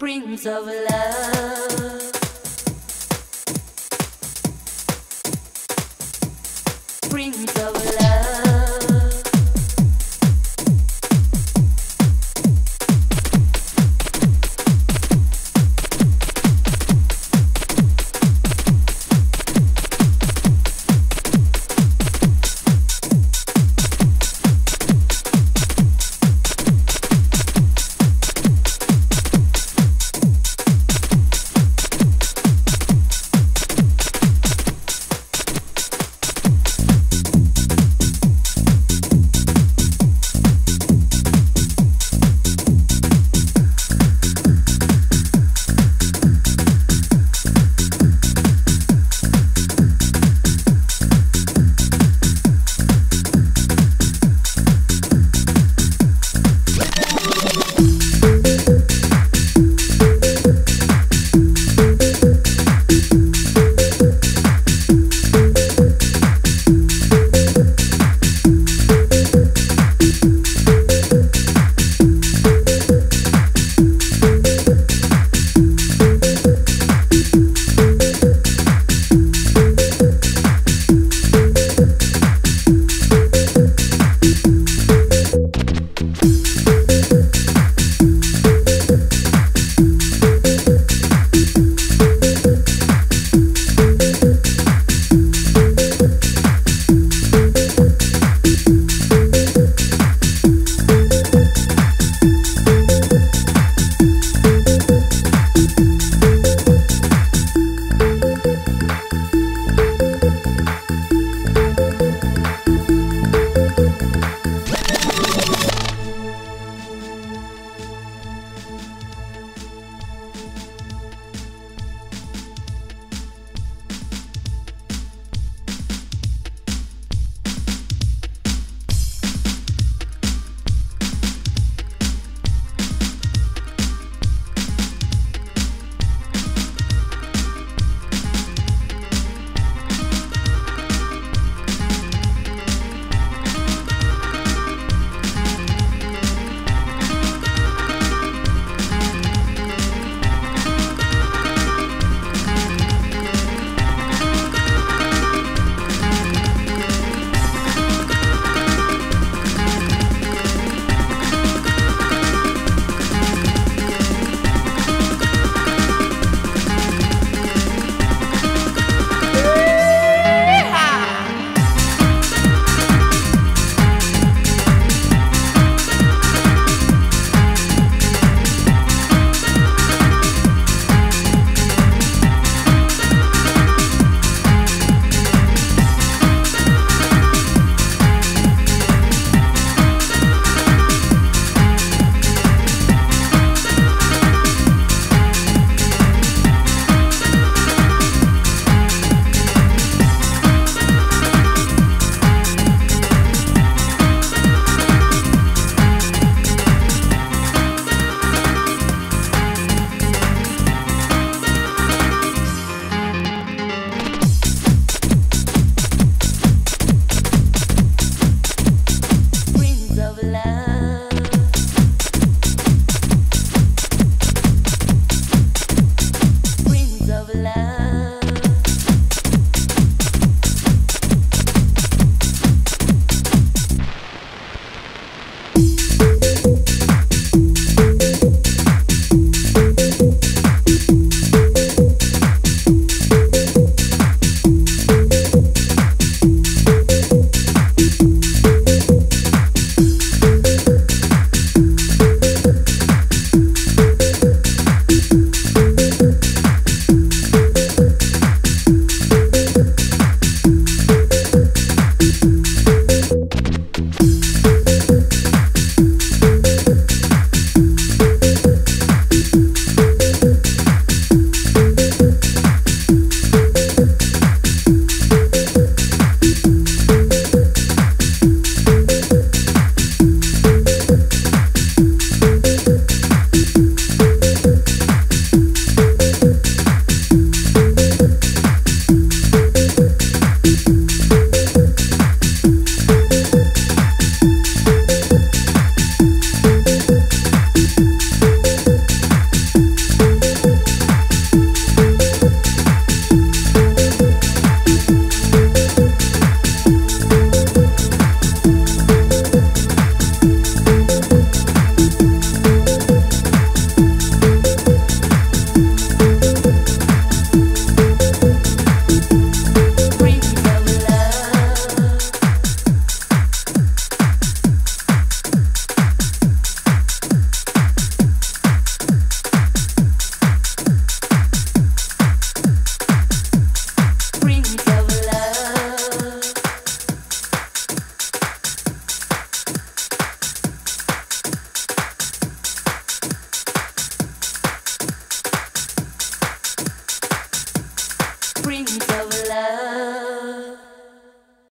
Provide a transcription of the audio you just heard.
Prince of Love. of love.